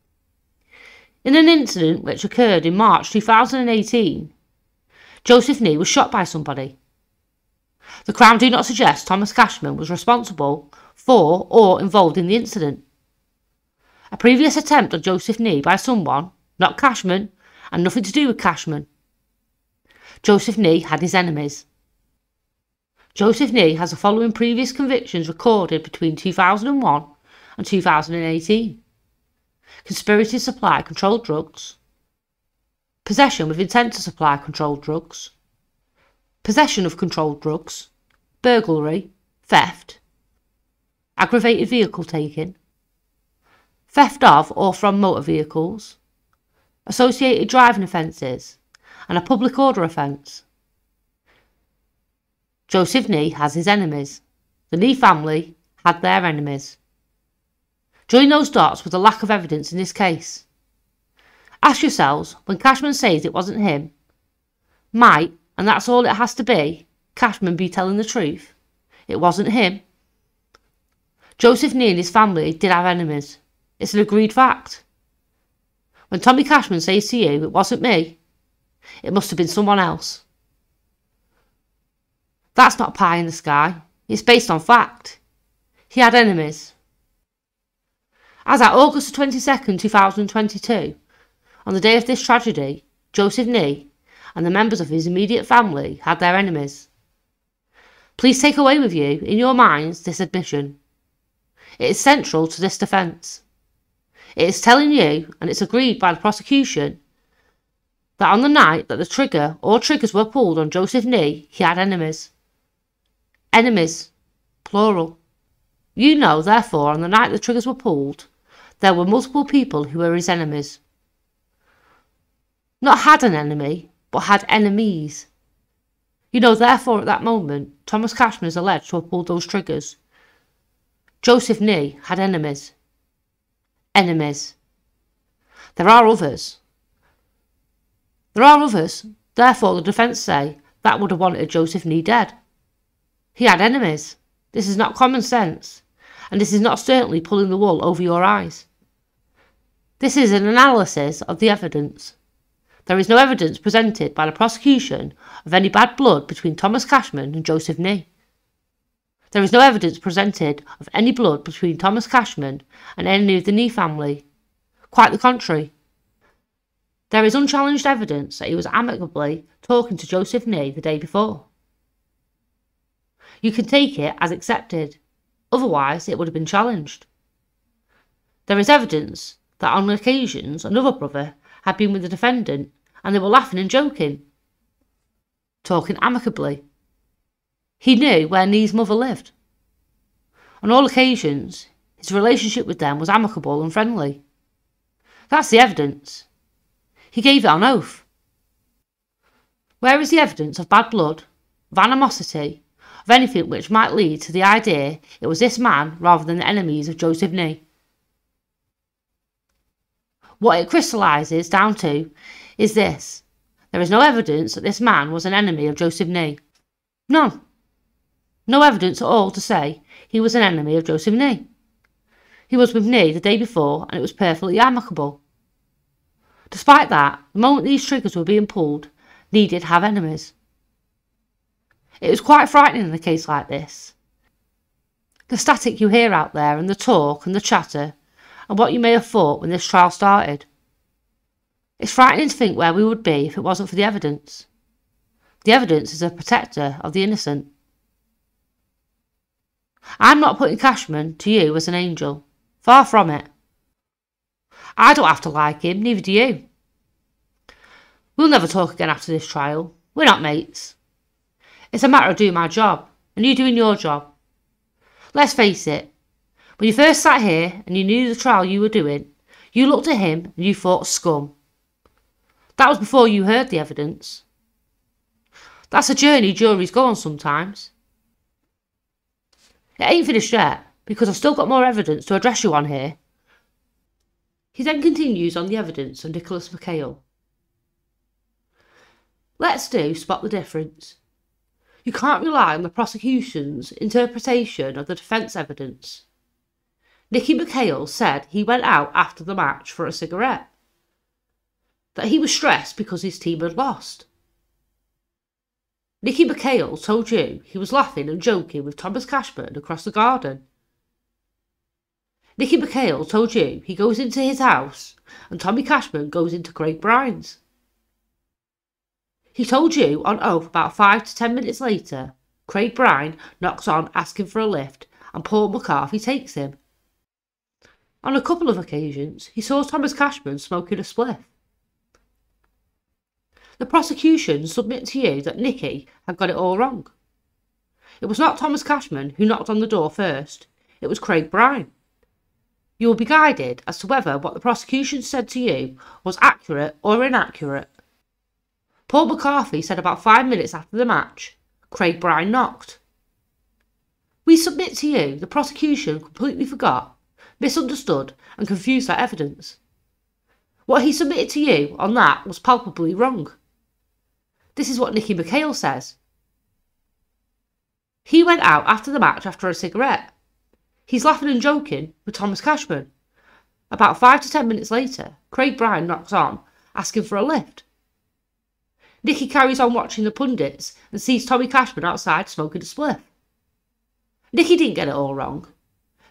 In an incident which occurred in March 2018, Joseph Nee was shot by somebody. The Crown do not suggest Thomas Cashman was responsible for or involved in the incident. A previous attempt on Joseph Nee by someone, not Cashman, and nothing to do with Cashman. Joseph Nee had his enemies. Joseph Nee has the following previous convictions recorded between 2001 and 2018 conspiracy to supply controlled drugs, possession with intent to supply controlled drugs, possession of controlled drugs, burglary, theft, aggravated vehicle taking, theft of or from motor vehicles, associated driving offences, and a public order offence. Joseph Nee has his enemies. The Nee family had their enemies. Join those dots with the lack of evidence in this case. Ask yourselves when Cashman says it wasn't him, might, and that's all it has to be, Cashman be telling the truth? It wasn't him. Joseph Nee and his family did have enemies. It's an agreed fact. When Tommy Cashman says to you, it wasn't me, it must have been someone else. That's not pie in the sky. It's based on fact. He had enemies. As at August 22, 2022, on the day of this tragedy, Joseph Nee and the members of his immediate family had their enemies. Please take away with you, in your minds, this admission. It is central to this defence. It is telling you, and it's agreed by the prosecution, that on the night that the trigger or triggers were pulled on Joseph Nee, he had enemies. Enemies, plural. You know, therefore, on the night the triggers were pulled, there were multiple people who were his enemies. Not had an enemy, but had enemies. You know, therefore, at that moment, Thomas Cashman is alleged to have pulled those triggers. Joseph Nee had enemies. Enemies. There are others. There are others. Therefore, the defence say that would have wanted Joseph Nee dead. He had enemies. This is not common sense. And this is not certainly pulling the wool over your eyes. This is an analysis of the evidence. There is no evidence presented by the prosecution of any bad blood between Thomas Cashman and Joseph Nee. There is no evidence presented of any blood between Thomas Cashman and any of the Nee family. Quite the contrary. There is unchallenged evidence that he was amicably talking to Joseph Nee the day before. You can take it as accepted, otherwise, it would have been challenged. There is evidence that on occasions another brother had been with the defendant and they were laughing and joking, talking amicably. He knew where Nee's mother lived. On all occasions, his relationship with them was amicable and friendly. That's the evidence. He gave it on oath. Where is the evidence of bad blood, of animosity, of anything which might lead to the idea it was this man rather than the enemies of Joseph Nee? What it crystallises down to is this there is no evidence that this man was an enemy of Joseph Nee. None. No evidence at all to say he was an enemy of Joseph Nee. He was with Nee the day before and it was perfectly amicable. Despite that, the moment these triggers were being pulled, Nee did have enemies. It was quite frightening in a case like this. The static you hear out there and the talk and the chatter and what you may have thought when this trial started. It's frightening to think where we would be if it wasn't for the evidence. The evidence is a protector of the innocent. I'm not putting Cashman to you as an angel. Far from it. I don't have to like him, neither do you. We'll never talk again after this trial. We're not mates. It's a matter of doing my job, and you doing your job. Let's face it, when you first sat here and you knew the trial you were doing, you looked at him and you thought scum. That was before you heard the evidence. That's a journey juries go on sometimes. It ain't finished yet, because I've still got more evidence to address you on here. He then continues on the evidence of Nicholas McHale. Let's do spot the difference. You can't rely on the prosecution's interpretation of the defence evidence. Nicky McHale said he went out after the match for a cigarette. That he was stressed because his team had lost. Nicky McHale told you he was laughing and joking with Thomas Cashman across the garden. Nicky McHale told you he goes into his house and Tommy Cashman goes into Craig Bryan's. He told you on oath about five to ten minutes later, Craig Bryan knocks on asking for a lift and Paul McCarthy takes him. On a couple of occasions, he saw Thomas Cashman smoking a spliff. The prosecution submit to you that Nicky had got it all wrong. It was not Thomas Cashman who knocked on the door first, it was Craig Bryan. You will be guided as to whether what the prosecution said to you was accurate or inaccurate. Paul McCarthy said about five minutes after the match, Craig Bryan knocked. We submit to you the prosecution completely forgot misunderstood, and confused that evidence. What he submitted to you on that was palpably wrong. This is what Nicky McHale says. He went out after the match after a cigarette. He's laughing and joking with Thomas Cashman. About five to ten minutes later, Craig Bryan knocks on, asking for a lift. Nicky carries on watching the pundits and sees Tommy Cashman outside smoking a spliff. Nicky didn't get it all wrong.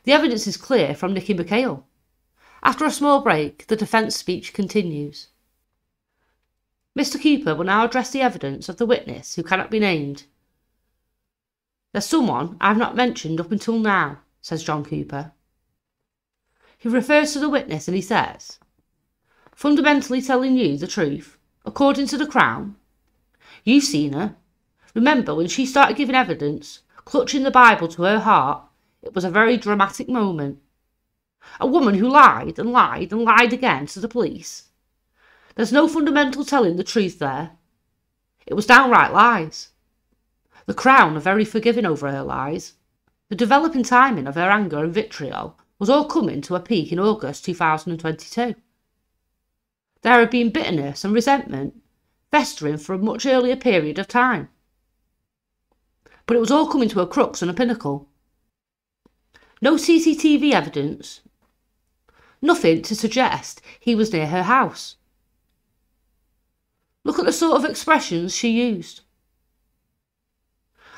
The evidence is clear from Nicky McHale. After a small break, the defence speech continues. Mr. Cooper will now address the evidence of the witness who cannot be named. There's someone I've not mentioned up until now, says John Cooper. He refers to the witness and he says, fundamentally telling you the truth, according to the Crown. You've seen her. Remember when she started giving evidence, clutching the Bible to her heart it was a very dramatic moment. A woman who lied and lied and lied again to the police. There's no fundamental telling the truth there. It was downright lies. The Crown are very forgiving over her lies. The developing timing of her anger and vitriol was all coming to a peak in August 2022. There had been bitterness and resentment festering for a much earlier period of time. But it was all coming to a crux and a pinnacle No CCTV evidence. Nothing to suggest he was near her house. Look at the sort of expressions she used.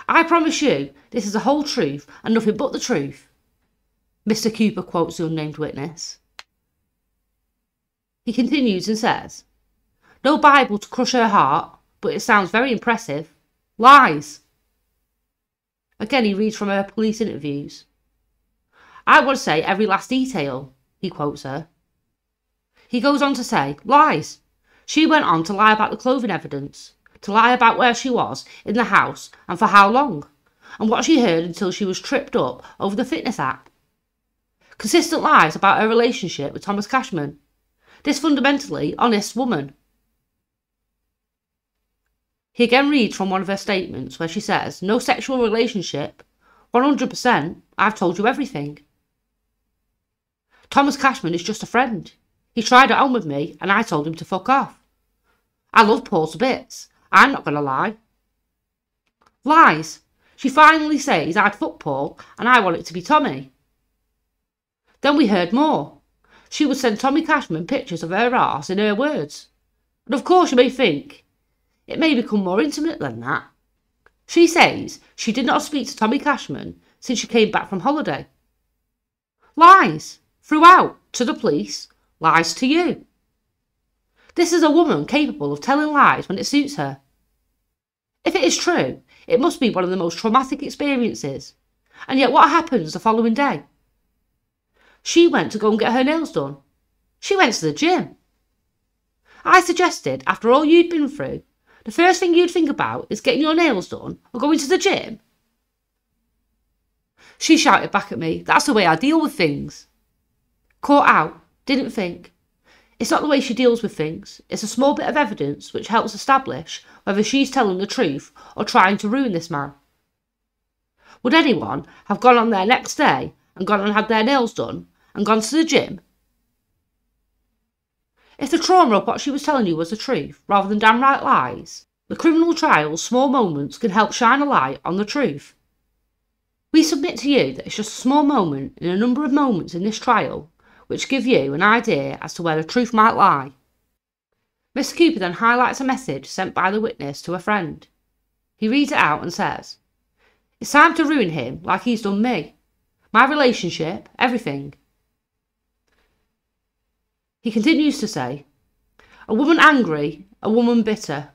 I promise you, this is the whole truth and nothing but the truth. Mr. Cooper quotes the unnamed witness. He continues and says, No Bible to crush her heart, but it sounds very impressive. Lies! Again, he reads from her police interviews. I to say every last detail, he quotes her. He goes on to say, Lies! She went on to lie about the clothing evidence to lie about where she was in the house and for how long, and what she heard until she was tripped up over the fitness app. Consistent lies about her relationship with Thomas Cashman. This fundamentally honest woman. He again reads from one of her statements where she says, No sexual relationship. 100%. I've told you everything. Thomas Cashman is just a friend. He tried it on with me and I told him to fuck off. I love Paul to bits I'm not going to lie. Lies. She finally says I'd fuck Paul and I want it to be Tommy. Then we heard more. She would send Tommy Cashman pictures of her arse in her words. And of course you may think it may become more intimate than that. She says she did not speak to Tommy Cashman since she came back from holiday. Lies. Throughout. To the police. Lies to you. This is a woman capable of telling lies when it suits her. If it is true, it must be one of the most traumatic experiences. And yet, what happens the following day? She went to go and get her nails done. She went to the gym. I suggested, after all you'd been through, the first thing you'd think about is getting your nails done or going to the gym. She shouted back at me, That's the way I deal with things. Caught out, didn't think. It's not the way she deals with things, it's a small bit of evidence which helps establish whether she's telling the truth or trying to ruin this man. Would anyone have gone on there next day and gone and had their nails done and gone to the gym? If the trauma of what she was telling you was the truth rather than downright lies, the criminal trial's small moments can help shine a light on the truth. We submit to you that it's just a small moment in a number of moments in this trial which give you an idea as to where the truth might lie. Mr. Cooper then highlights a message sent by the witness to a friend. He reads it out and says, It's time to ruin him like he's done me. My relationship, everything. He continues to say, A woman angry, a woman bitter,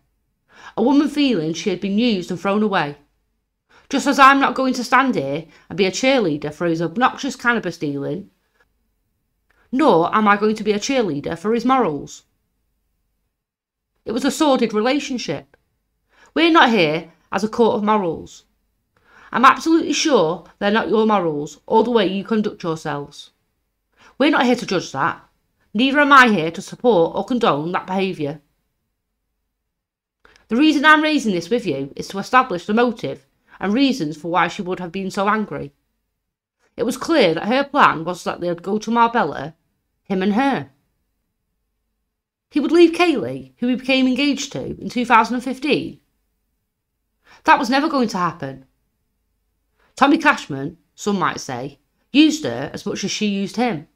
a woman feeling she had been used and thrown away. Just as I'm not going to stand here and be a cheerleader for his obnoxious cannabis dealing, nor am I going to be a cheerleader for his morals. It was a sordid relationship. We're not here as a court of morals. I'm absolutely sure they're not your morals or the way you conduct yourselves. We're not here to judge that. Neither am I here to support or condone that behaviour. The reason I'm raising this with you is to establish the motive and reasons for why she would have been so angry. It was clear that her plan was that they'd go to Marbella him and her. He would leave Kaylee, who he became engaged to in 2015. That was never going to happen. Tommy Cashman, some might say, used her as much as she used him.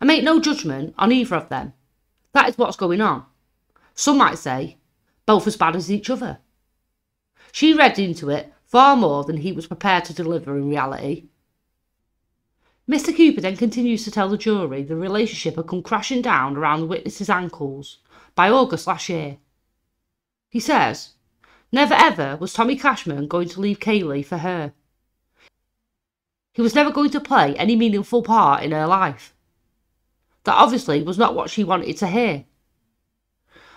I make no judgment on either of them. That is what's going on. Some might say, both as bad as each other. She read into it far more than he was prepared to deliver in reality. Mr. Cooper then continues to tell the jury the relationship had come crashing down around the witness's ankles by August last year. He says, Never ever was Tommy Cashman going to leave Kaylee for her. He was never going to play any meaningful part in her life. That obviously was not what she wanted to hear.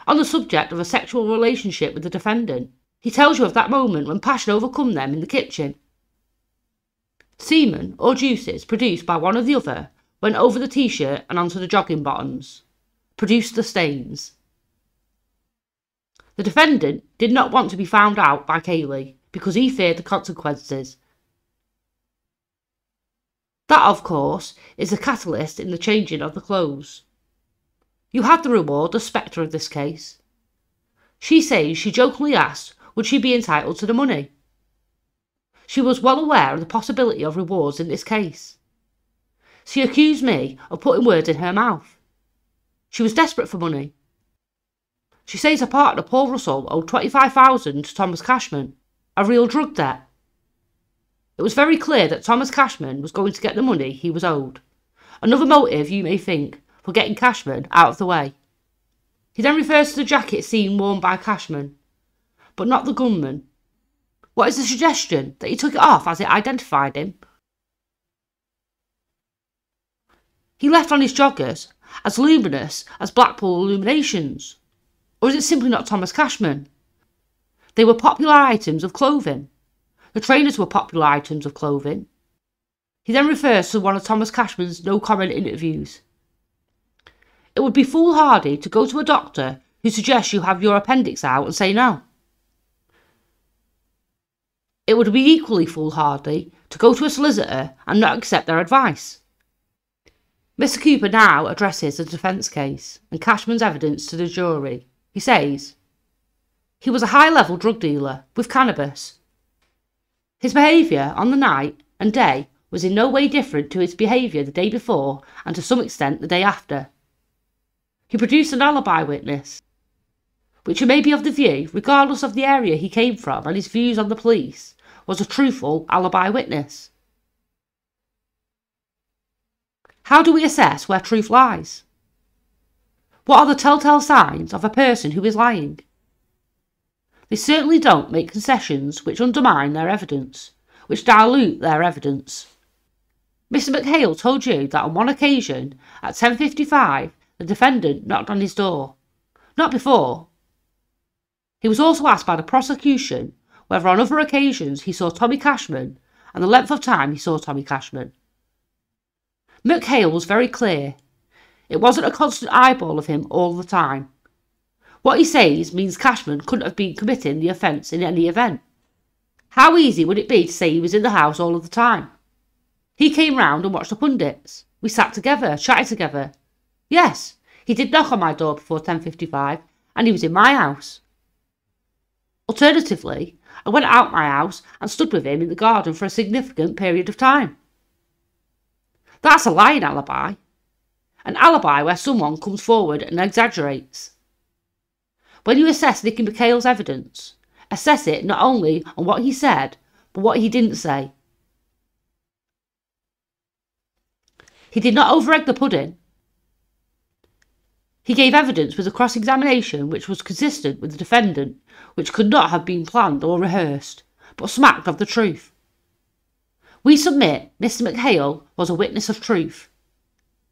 On the subject of a sexual relationship with the defendant, he tells you of that moment when passion overcome them in the kitchen Semen or juices produced by one or the other went over the t shirt and onto the jogging bottoms, produced the stains. The defendant did not want to be found out by Kaylee because he feared the consequences. That, of course, is the catalyst in the changing of the clothes. You had the reward, the spectre of this case. She says she jokingly asked would she be entitled to the money. She was well aware of the possibility of rewards in this case. She accused me of putting words in her mouth. She was desperate for money. She says her partner, Paul Russell, owed 25000 to Thomas Cashman, a real drug debt. It was very clear that Thomas Cashman was going to get the money he was owed. Another motive, you may think, for getting Cashman out of the way. He then refers to the jacket seen worn by Cashman, but not the gunman. What is the suggestion? That he took it off as it identified him? He left on his joggers as luminous as Blackpool illuminations. Or is it simply not Thomas Cashman? They were popular items of clothing. The trainers were popular items of clothing. He then refers to one of Thomas Cashman's no comment interviews. It would be foolhardy to go to a doctor who suggests you have your appendix out and say no. It would be equally foolhardy to go to a solicitor and not accept their advice. Mr. Cooper now addresses the defence case and Cashman's evidence to the jury. He says, He was a high level drug dealer with cannabis. His behaviour on the night and day was in no way different to his behaviour the day before and to some extent the day after. He produced an alibi witness, which may be of the view, regardless of the area he came from and his views on the police, was a truthful alibi witness. How do we assess where truth lies? What are the telltale signs of a person who is lying? They certainly don't make concessions which undermine their evidence, which dilute their evidence. Mr. McHale told you that on one occasion, at 10.55, the defendant knocked on his door. Not before. He was also asked by the prosecution whether on other occasions he saw Tommy Cashman and the length of time he saw Tommy Cashman. McHale was very clear. It wasn't a constant eyeball of him all the time. What he says means Cashman couldn't have been committing the offence in any event. How easy would it be to say he was in the house all of the time? He came round and watched the pundits. We sat together, chatted together, Yes, he did knock on my door before 10.55 and he was in my house. Alternatively, I went out my house and stood with him in the garden for a significant period of time. That's a lying alibi. An alibi where someone comes forward and exaggerates. When you assess Nicky McHale's evidence, assess it not only on what he said, but what he didn't say. He did not overegg the pudding, he gave evidence with a cross examination which was consistent with the defendant, which could not have been planned or rehearsed, but smacked of the truth. We submit Mr. McHale was a witness of truth.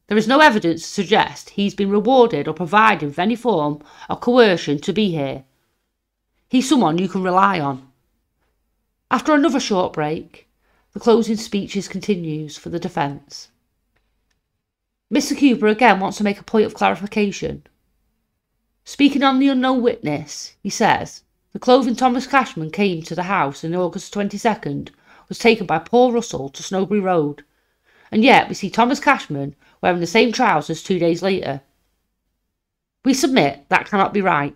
There is no evidence to suggest he's been rewarded or provided with any form of coercion to be here. He's someone you can rely on. After another short break, the closing speeches continues for the defence. Mr. Cooper again wants to make a point of clarification. Speaking on the unknown witness, he says the clothing Thomas Cashman came to the house on August 22nd was taken by Paul Russell to Snowbury Road, and yet we see Thomas Cashman wearing the same trousers two days later. We submit that cannot be right.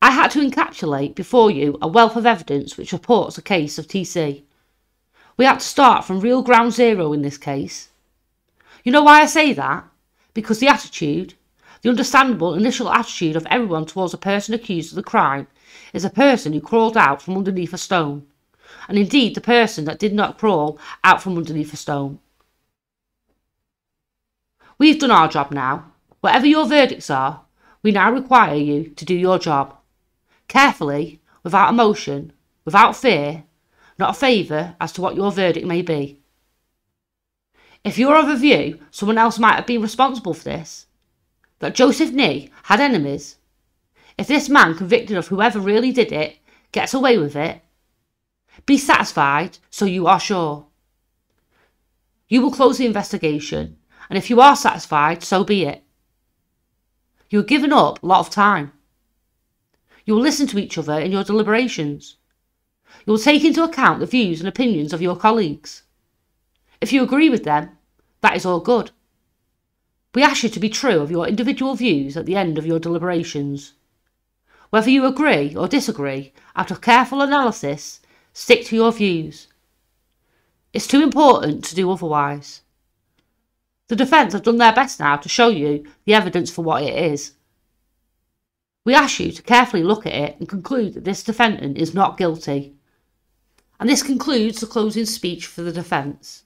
I had to encapsulate before you a wealth of evidence which supports a case of TC. We had to start from real ground zero in this case. You know why I say that? Because the attitude, the understandable initial attitude of everyone towards a person accused of the crime is a person who crawled out from underneath a stone, and indeed the person that did not crawl out from underneath a stone. We've done our job now. Whatever your verdicts are, we now require you to do your job. Carefully, without emotion, without fear, not a favour as to what your verdict may be. If you're of a view someone else might have been responsible for this, that Joseph Nee had enemies, if this man convicted of whoever really did it gets away with it, be satisfied so you are sure. You will close the investigation, and if you are satisfied, so be it. You are giving up a lot of time. You will listen to each other in your deliberations. You will take into account the views and opinions of your colleagues. If you agree with them, that is all good. We ask you to be true of your individual views at the end of your deliberations. Whether you agree or disagree, after careful analysis, Stick to your views. It's too important to do otherwise. The defence have done their best now to show you the evidence for what it is. We ask you to carefully look at it and conclude that this defendant is not guilty. And this concludes the closing speech for the defence.